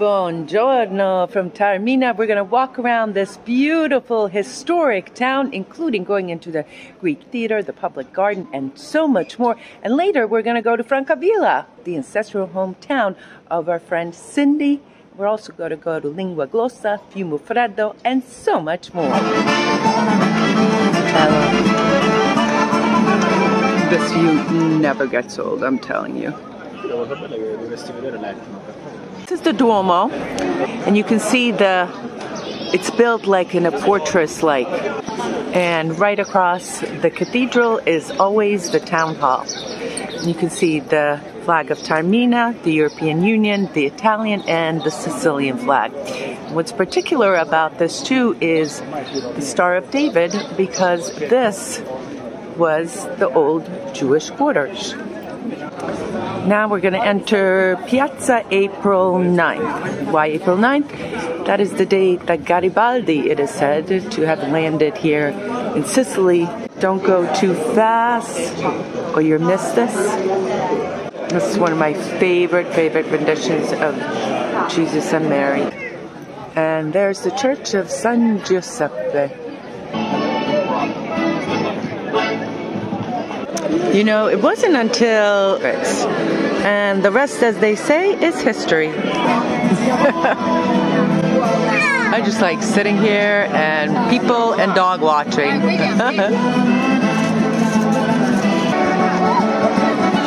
Buongiorno uh, from Taormina. We're going to walk around this beautiful historic town, including going into the Greek theater, the public garden, and so much more. And later, we're going to go to Francavilla, the ancestral hometown of our friend Cindy. We're also going to go to Linguaglossa, Fiume Freddo, and so much more. This view never gets old, I'm telling you. This is the Duomo, and you can see the, it's built like in a fortress like. And right across the cathedral is always the town hall. You can see the flag of Taormina, the European Union, the Italian, and the Sicilian flag. What's particular about this too is the Star of David because this was the old Jewish quarters. Now we're going to enter Piazza April 9th. Why April 9th? That is the day that Garibaldi, it is said, to have landed here in Sicily. Don't go too fast or you'll miss this. This is one of my favorite, favorite renditions of Jesus and Mary. And there's the Church of San Giuseppe. You know, it wasn't until and the rest, as they say, is history. I just like sitting here and people and dog watching.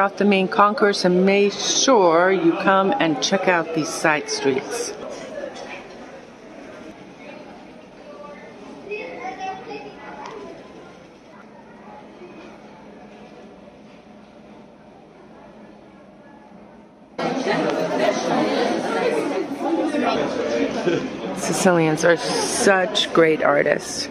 off the main concourse and make sure you come and check out these side streets. Sicilians are such great artists.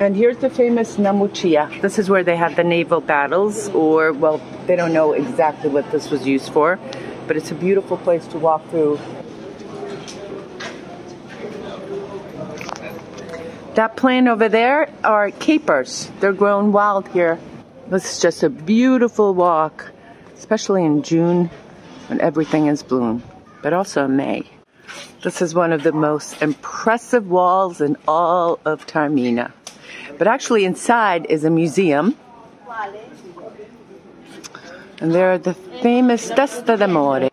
And here's the famous Naumachia. This is where they had the naval battles, or, well, they don't know exactly what this was used for, but it's a beautiful place to walk through. That plant over there are capers. They're grown wild here. This is just a beautiful walk, especially in June when everything is bloom, but also in May. This is one of the most impressive walls in all of Taormina. But actually inside is a museum. And there are the famous Testa di Mori.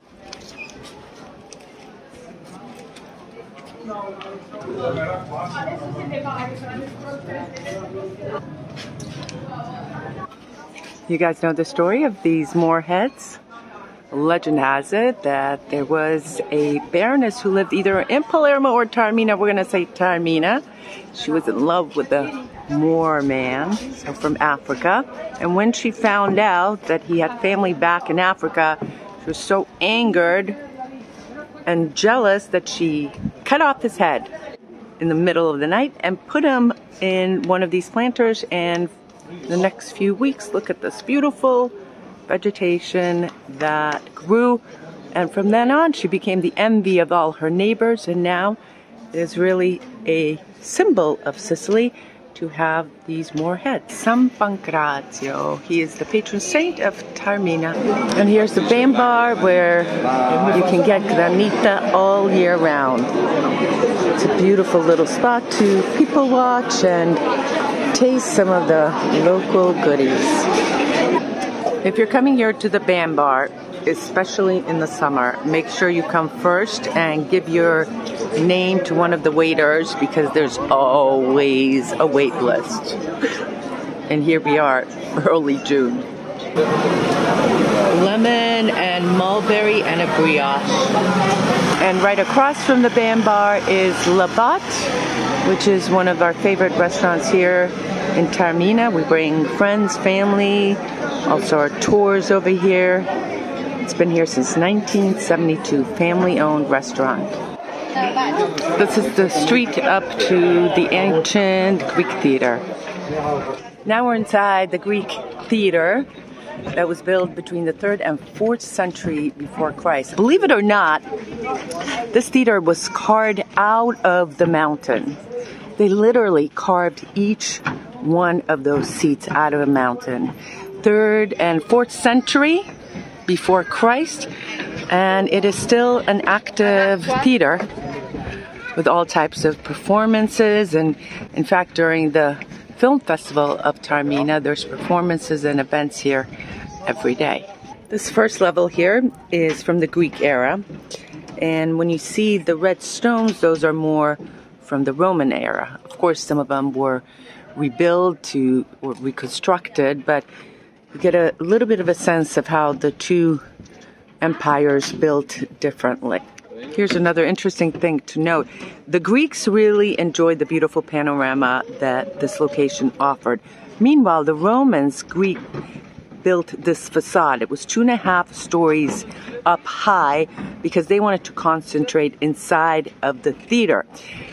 You guys know the story of these Moorheads? Legend has it that there was a baroness who lived either in Palermo or Taormina. We're going to say Taormina. She was in love with a Moor man, so from Africa. And when she found out that he had family back in Africa, she was so angered and jealous that she cut off his head in the middle of the night and put him in one of these planters. And the next few weeks, look at this beautiful vegetation that grew. And from then on, she became the envy of all her neighbors. And now is really a symbol of Sicily to have these Moor heads. San Pancrazio, he is the patron saint of Taormina. And here's the Bam Bar where you can get granita all year round. It's a beautiful little spot to people watch and taste some of the local goodies. If you're coming here to the Bam Bar, especially in the summer, make sure you come first and give your name to one of the waiters because there's always a wait list. And here we are, early June. Lemon and mulberry and a brioche. And right across from the Bam Bar is La Botte, which is one of our favorite restaurants here in Taormina. We bring friends, family, also our tours over here. It's been here since 1972, family owned restaurant. This is the street up to the ancient Greek theater. Now we're inside the Greek theater that was built between the 3rd and 4th century before Christ. Believe it or not, this theater was carved out of the mountain. They literally carved each one of those seats out of a mountain. 3rd and 4th century before Christ, and it is still an active theater with all types of performances. And in fact, during the film festival of Taormina, there's performances and events here every day. This first level here is from the Greek era. And when you see the red stones, those are more from the Roman era. Of course, some of them were rebuilt to or reconstructed, but you get a little bit of a sense of how the two empires built differently. Here's another interesting thing to note. The Greeks really enjoyed the beautiful panorama that this location offered. Meanwhile, the Romans, Greek, built this facade. It was two and a half stories up high because they wanted to concentrate inside of the theater.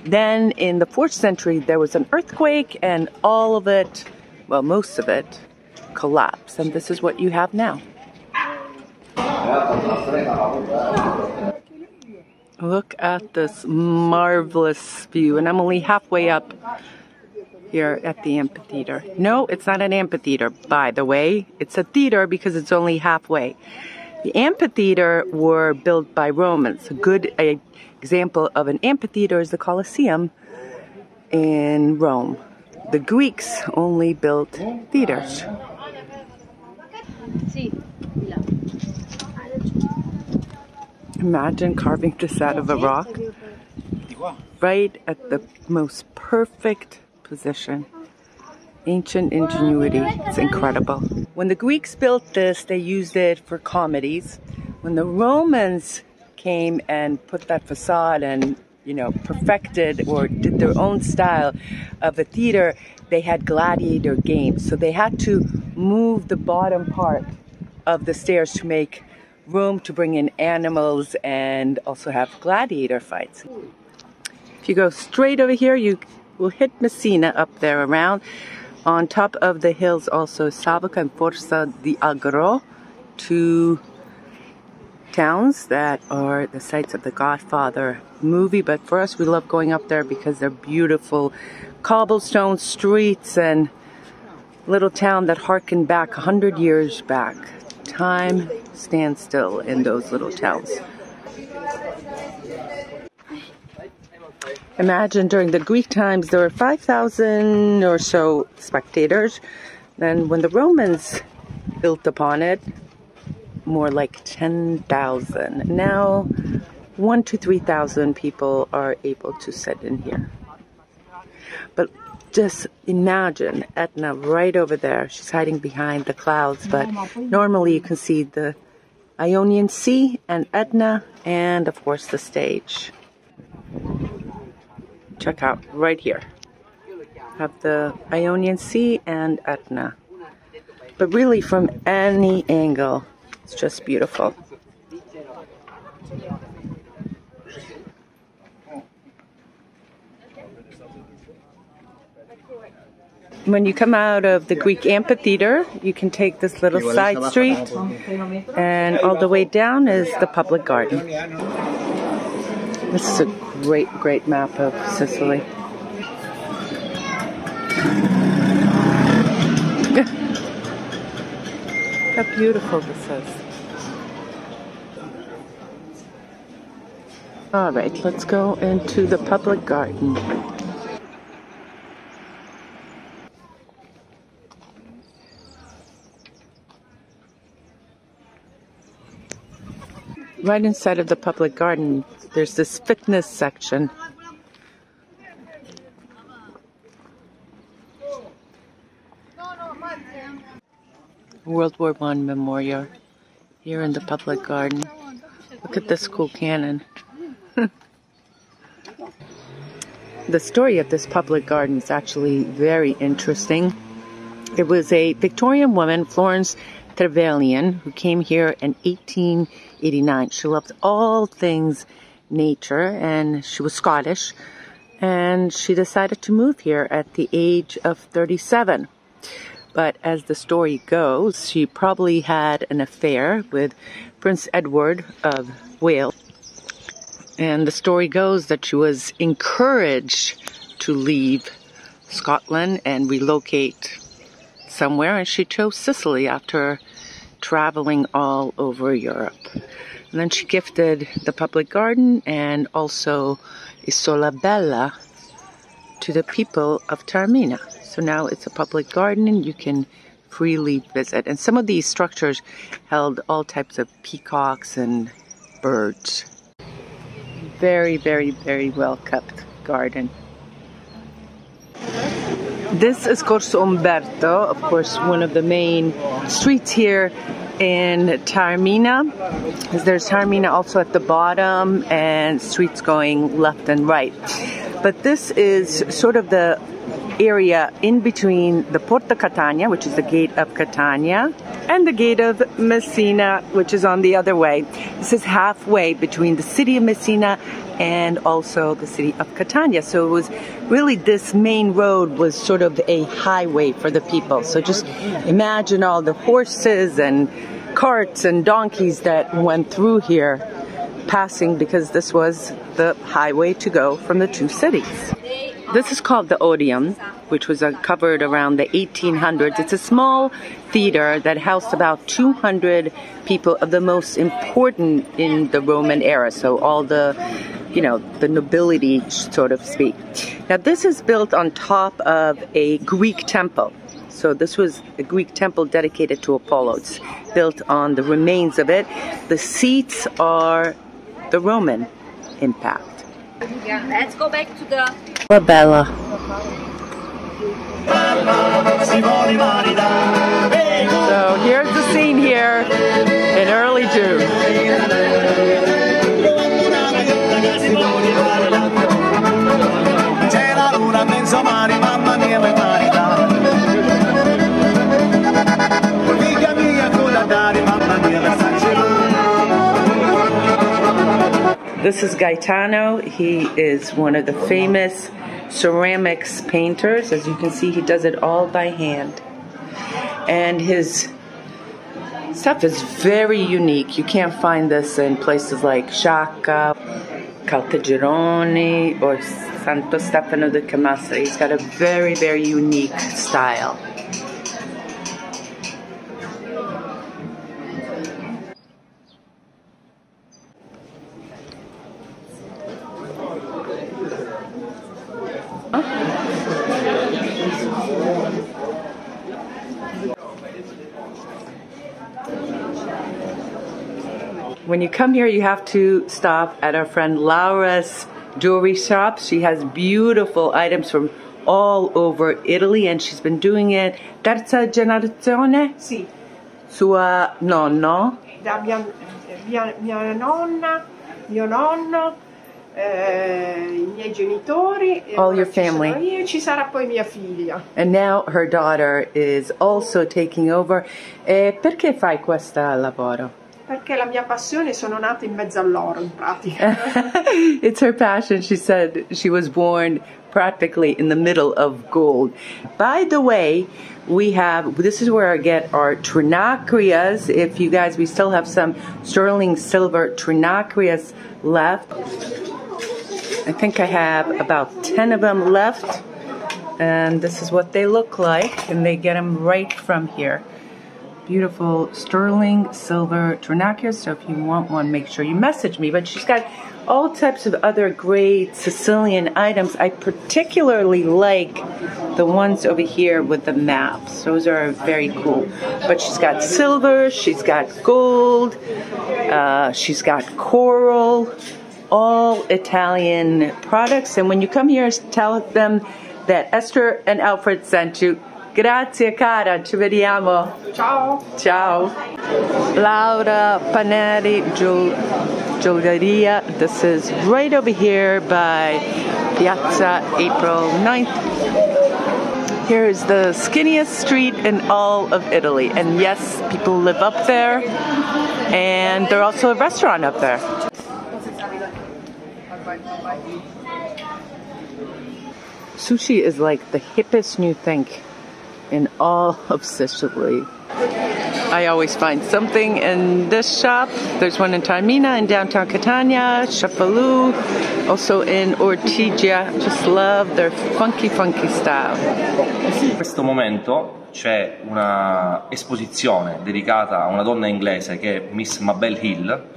Then in the fourth century, there was an earthquake and all of it, well, most of it, collapsed. And this is what you have now. Look at this marvelous view, and I'm only halfway up here at the amphitheater. No, it's not an amphitheater, by the way. It's a theater because it's only halfway. The amphitheater were built by Romans. A good a, example of an amphitheater is the Colosseum in Rome. The Greeks only built theaters. Imagine carving this out of a rock right at the most perfect position. Ancient ingenuity. It's incredible. When the Greeks built this, they used it for comedies. When the Romans came and put that facade and you know, perfected or did their own style of a theater, they had gladiator games. So they had to move the bottom part of the stairs to make room to bring in animals and also have gladiator fights. If you go straight over here, you will hit Messina up there around. On top of the hills also Savoca and Forza di Agro, two towns that are the sites of the Godfather movie. But for us, we love going up there because they're beautiful cobblestone streets and little town that harken back a hundred years back. Time stands still in those little towns. Imagine during the Greek times there were 5,000 or so spectators. Then when the Romans built upon it, more like 10,000. Now, one to 3,000 people are able to sit in here. But just imagine Etna right over there. She's hiding behind the clouds, but normally you can see the Ionian Sea and Etna, and of course the stage. Check out right here. Have the Ionian Sea and Etna. But really, from any angle, it's just beautiful. when you come out of the Greek amphitheater, you can take this little side street, and all the way down is the public garden. This is a great, great map of Sicily. How beautiful this is. All right, let's go into the public garden. right inside of the public garden, there's this fitness section. World War One memorial here in the public garden. Look at this cool cannon. the story of this public garden is actually very interesting. It was a Victorian woman, Florence Trevelyan, who came here in 1889. She loved all things nature and she was Scottish and she decided to move here at the age of 37. But as the story goes, she probably had an affair with Prince Edward of Wales. And the story goes that she was encouraged to leave Scotland and relocate somewhere, and she chose Sicily after traveling all over Europe. And then she gifted the public garden and also Isola Bella to the people of Taormina. So now it's a public garden and you can freely visit. And some of these structures held all types of peacocks and birds. Very, very, very well kept garden. This is Corso Umberto, of course, one of the main streets here in Taormina. There's Taormina also at the bottom and streets going left and right. But this is sort of the area in between the Porta Catania, which is the gate of Catania, and the gate of Messina, which is on the other way. This is halfway between the city of Messina and also the city of Catania. So it was really this main road was sort of a highway for the people. So just imagine all the horses and carts and donkeys that went through here passing because this was the highway to go from the two cities. This is called the Odeon, which was uh, uncovered around the 1800s. It's a small theater that housed about 200 people of the most important in the Roman era. So all the, you know, the nobility, so to speak. Now this is built on top of a Greek temple. So this was a Greek temple dedicated to Apollo. It's built on the remains of it. The seats are the Roman impact. Yeah, let's go back to the Bella. So here's the scene here in early June. C'è la mezzo mare, This is Gaetano. He is one of the famous ceramics painters. As you can see, he does it all by hand. And his stuff is very unique. You can't find this in places like Sciacca, Caltagirone, or Santo Stefano de Camastra. He's got a very, very unique style. Here, you have to stop at our friend Laura's jewelry shop. She has beautiful items from all over Italy and she's been doing it terza generazione Sì, sua nonno da mia, mia, mia nonna, mio nonno, eh, i miei genitori, All your family. Io ci sarà poi mia figlia. and now her daughter is also taking over. E perché fai questo lavoro? Perché la mia passione sono nata in mezzo all'oro in pratica. it's her passion. She said she was born practically in the middle of gold. By the way, we have this is where I get our trinacrias. If you guys, we still have some sterling silver trinacrias left. I think I have about 10 of them left. And this is what they look like. And they get them right from here beautiful sterling silver trinacrias. So if you want one, make sure you message me. But she's got all types of other great Sicilian items. I particularly like the ones over here with the maps. Those are very cool. But she's got silver, she's got gold, uh, she's got coral, all Italian products. And when you come here, tell them that Eszter and Alfred sent you. Grazie cara, ci vediamo. Ciao! Ciao. Laura Paneri Giul- This is right over here by Piazza April 9th. Here is the skinniest street in all of Italy. And yes, people live up there. And there's also a restaurant up there. Sushi is like the hippest new thing. In all of Sicily. I always find something in this shop. There's one in Taormina in downtown Catania, Cefalù, also in Ortigia. Just love their funky, funky style. In questo momento c'è una esposizione dedicata a una donna inglese che è Miss Mabel Hill.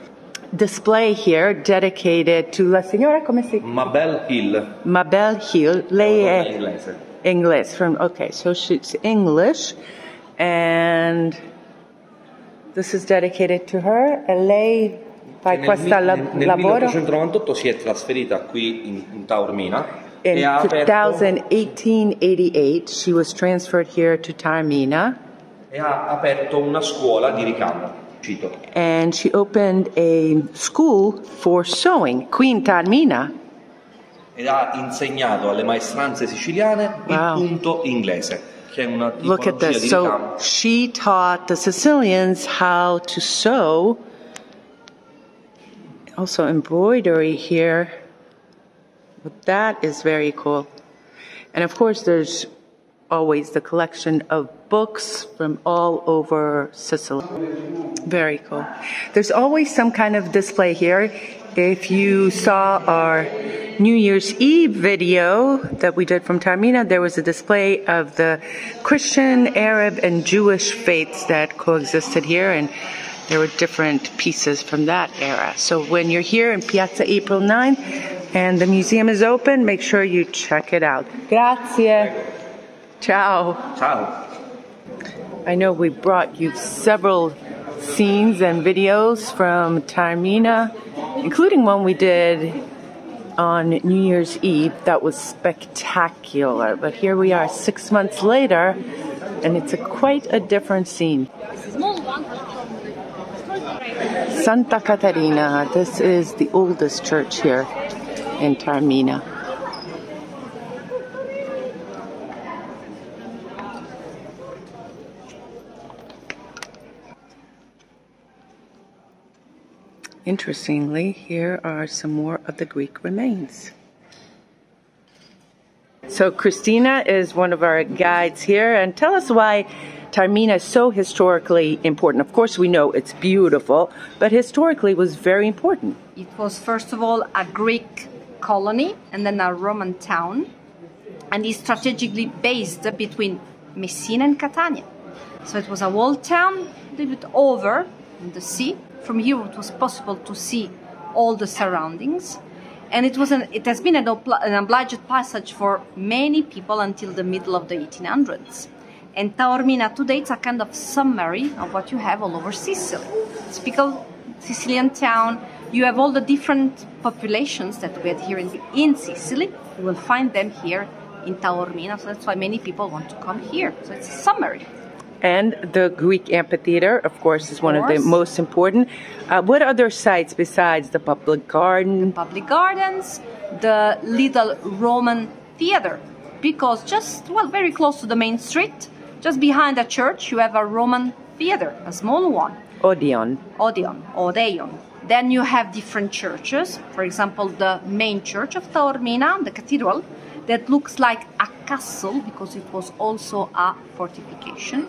Display here dedicated to la signora, come si Mabel Hill, Mabel Hill. Lei donna è inglese. English from okay, so she's English, and this is dedicated to her. E lei fa Nel, questa la- nel- nel lavoro 1898 si è trasferita qui in, in Taormina in e ha aperto, 1888. She was transferred here to Taormina, e ha aperto una scuola di ricamo. Cito. and she opened a school for sewing, Queen Taormina. Ed ha insegnato alle maestranze siciliane Wow. il punto inglese, che è una Look at this. So she taught the Sicilians how to sew. Also, embroidery here. But that is very cool. And of course, there's always the collection of books from all over Sicily. Very cool. There's always some kind of display here. If you saw our New Year's Eve video that we did from Taormina, there was a display of the Christian, Arab, and Jewish faiths that coexisted here, and there were different pieces from that era. So when you're here in Piazza April 9 and the museum is open, make sure you check it out. Grazie. Ciao. Ciao! I know we brought you several scenes and videos from Taormina, including one we did on New Year's Eve. That was spectacular. But here we are six months later, and it's a quite a different scene. Santa Caterina, this is the oldest church here in Taormina. Interestingly, here are some more of the Greek remains. So, Christina is one of our guides here, and tell us why Taormina is so historically important. Of course, we know it's beautiful, but historically was very important. It was first of all a Greek colony and then a Roman town, and is strategically based between Messina and Catania. So it was a walled town, a little bit over the sea. From here, it was possible to see all the surroundings, and it was an, it has been an, an obliged passage for many people until the middle of the 1800s. And Taormina today it's a kind of summary of what you have all over Sicily. Typical Sicilian town. You have all the different populations that we had here in, in Sicily. You will find them here in Taormina, so that's why many people want to come here. So it's a summary. And the Greek amphitheater, of course, is one of the most important. Uh, what other sites besides the public garden? public gardens, the little Roman theater, because just well, very close to the main street, just behind the church, you have a Roman theater, a small one, Odeon. Odeon, Odeon. Then you have different churches, for example, the main church of Taormina, the cathedral, that looks like a castle because it was also a fortification.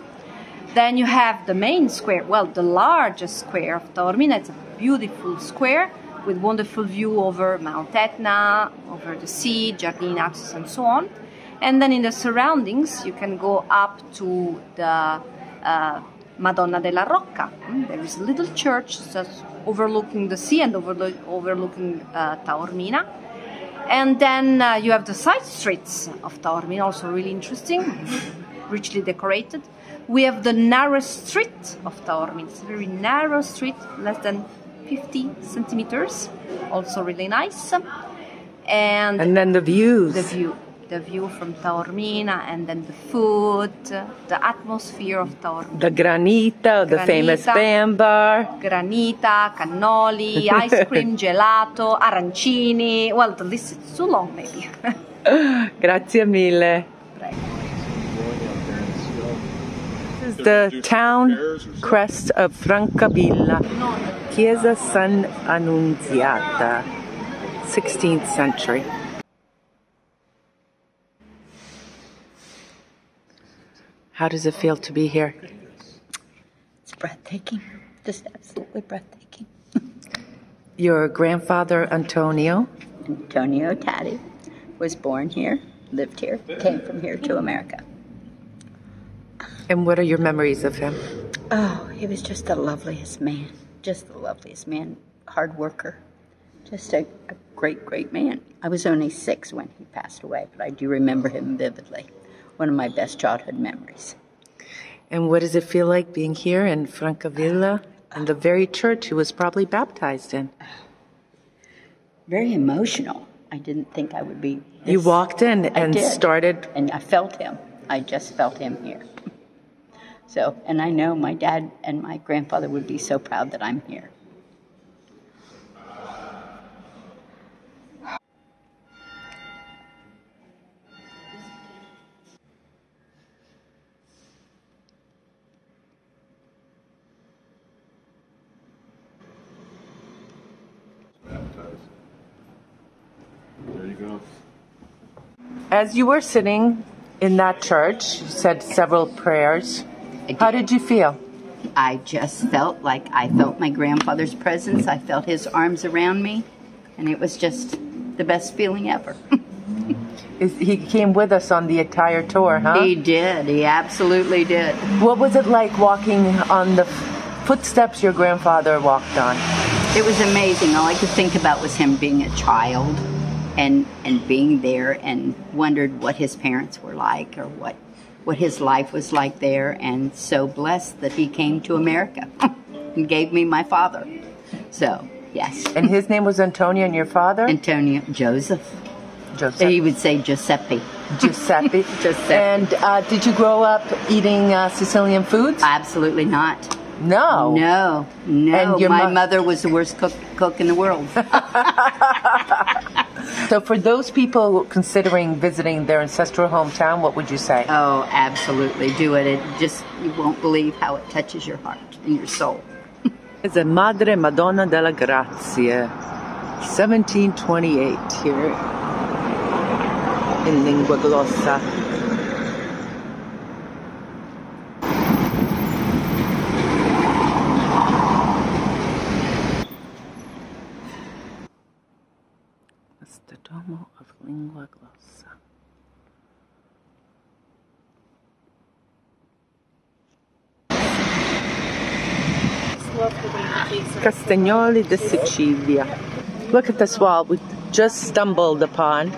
Then you have the main square, well, the largest square of Taormina. It's a beautiful square with wonderful view over Mount Etna, over the sea, Giardini Naxos, and so on. And then in the surroundings, you can go up to the uh, Madonna della Rocca. Mm, There is a little church just overlooking the sea and overlook, overlooking uh, Taormina. And then uh, you have the side streets of Taormina, also really interesting, richly decorated. We have the narrow street of Taormina. It's a very narrow street, less than 50 centimeters, also really nice. And, And then the views. the view, the view from Taormina, and then the food, the atmosphere of Taormina. The Granita, the famous Granita. Bam Bar. Granita, cannoli, ice cream, gelato, arancini. Well, the list is too long, maybe. Grazie mille. This is the town crest of Francavilla, Chiesa San Annunziata, 16th century. How does it feel to be here? It's breathtaking. Just absolutely breathtaking. Your grandfather, Antonio, Antonio Tatti was born here, lived here, came from here to America. And what are your memories of him? Oh, he was just the loveliest man. Just the loveliest man. Hard worker. Just a, a great, great man. I was only six when he passed away, but I do remember him vividly. One of my best childhood memories. And what does it feel like being here in Francavilla in the very church he was probably baptized in? Very emotional. I didn't think I would be. You walked in and started. and I felt him. I just felt him here. So, and I know my dad and my grandfather would be so proud that I'm here. There you go. As you were sitting in that church, you said several prayers. How did you feel? I just felt like I felt my grandfather's presence. I felt his arms around me, and it was just the best feeling ever. Is- He came with us on the entire tour, huh? He did. He absolutely did. What was it like walking on the footsteps your grandfather walked on? It was amazing. All I could think about was him being a child and and being there and wondered what his parents were like or what what his life was like there and so blessed that he came to America and gave me my father. So, yes. And his name was Antonio, and your father? Antonio Joseph. Joseph. He would say Giuseppe. Giuseppe. Giuseppe. And uh, did you grow up eating uh, Sicilian foods? Absolutely not. no. No, no. And your my mo- mother was the worst cook, cook in the world. So, for those people considering visiting their ancestral hometown, what would you say? Oh, absolutely. Do it. It just, you won't believe how it touches your heart and your soul. It's a Madre Madonna della Grazia, 1728 here in Linguaglossa. It's the Duomo of Lingua Glossa. Castiglione di Sicilia. Look at this wall we just stumbled upon.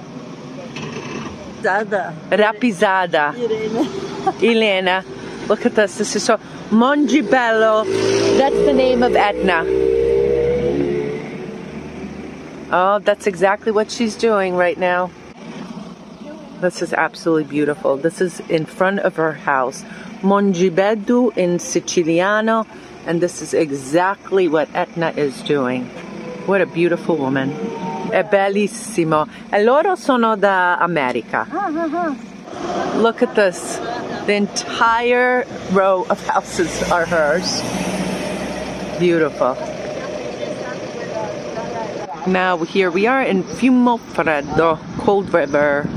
Rapisada. Elena. Look at this. This is so. Mongibello. That's the name of Etna. Oh, that's exactly what she's doing right now. This is absolutely beautiful. This is in front of her house. Mongibedu in Siciliano. And this is exactly what Etna is doing. What a beautiful woman. È bellissimo. E loro sono da America. Look at this. The entire row of houses are hers. Beautiful. Now here we are in Fiume Freddo, Cold River.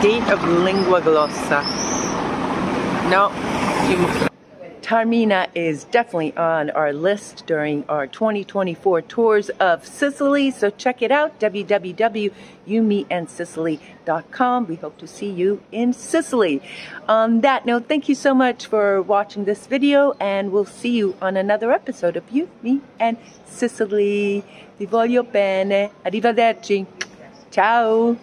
Gate of Linguaglossa. No, Fiume- Taormina is definitely on our list during our 2024 tours of Sicily. So check it out, www.youmeandsicily.com. We hope to see you in Sicily. On that note, thank you so much for watching this video and we'll see you on another episode of You, Me, and Sicily. Vi voglio bene. Arrivederci. Ciao.